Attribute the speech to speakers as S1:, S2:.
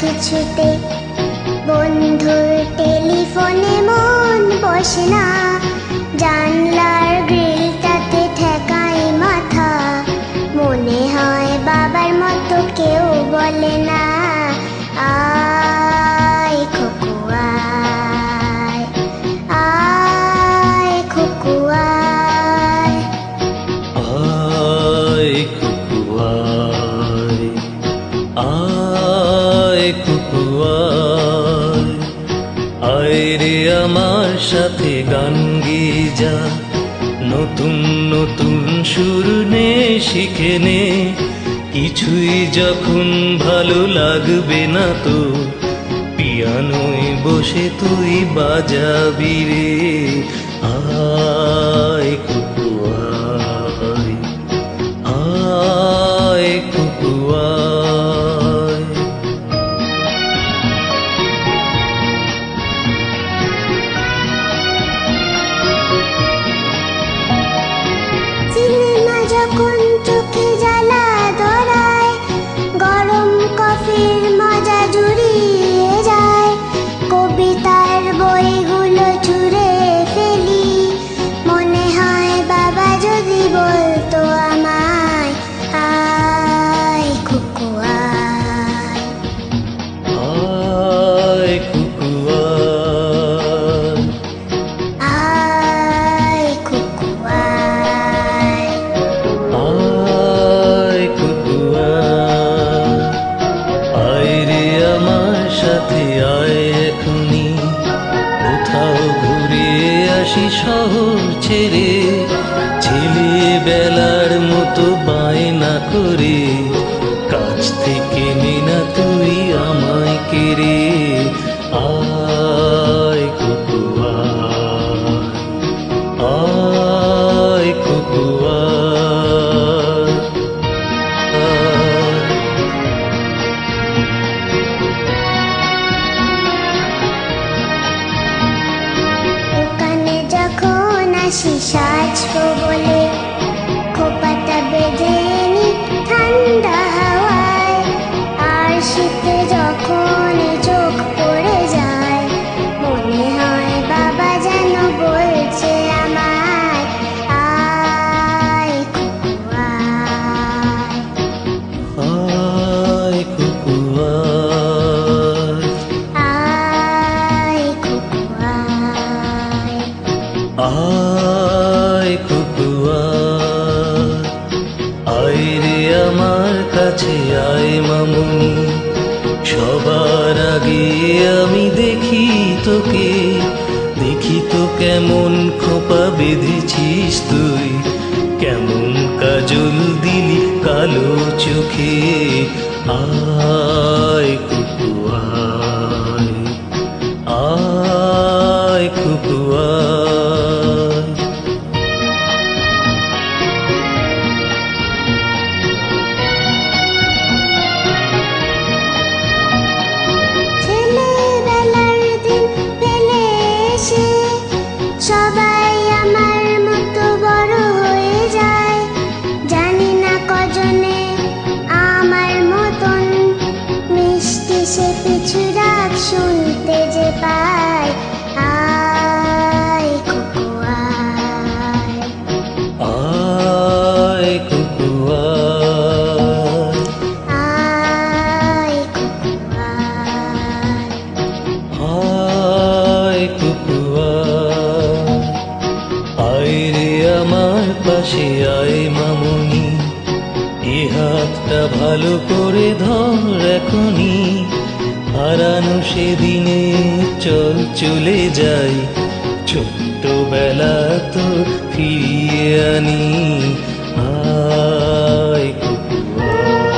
S1: কিছুতে বন্ধুর টেলিফোনে মন বসে না, জানলার গ্রিলটাতে ঠেকাই মাথা, মনে হয় বাবার মতো কেউ বলে না, আয় খোকু, আয় আয় আয়।
S2: আয় সাথে গান গিয়ে যা নতুন নতুন সুর নে, শিখে নে। কিছুই যখন ভালো লাগবে না তো, পিয়ানোয় বসে তুই বাজাবি রে। আয় You. এখনি, কোথাও ঘুরে আসি শহর ছেড়ে। ছেলেবেলার মতো বায়না করে, কাছ থেকে নিনা তুই আমায় কেড়ে। আয়
S1: যখন আসি সাজবো বলে খোপাটা আয়
S2: কুকু আয়। রে আমার কাছে, আয় মামুনি সবার আগে আমি দেখি তোকে। দেখি তো কেমন খোপা বেঁধেছিস তুই। কেমন কাজল দিলি কালো চোখে। আয় কুকু আয়। আয়। পাশে আয় মামুনি, এ হাতটা ভালো করে ধর এখনি হারানো সেদিনে চল চলে যাই, ছোট্টবেলা তো ফিরিয়ে আনি। আয় কুকু আয়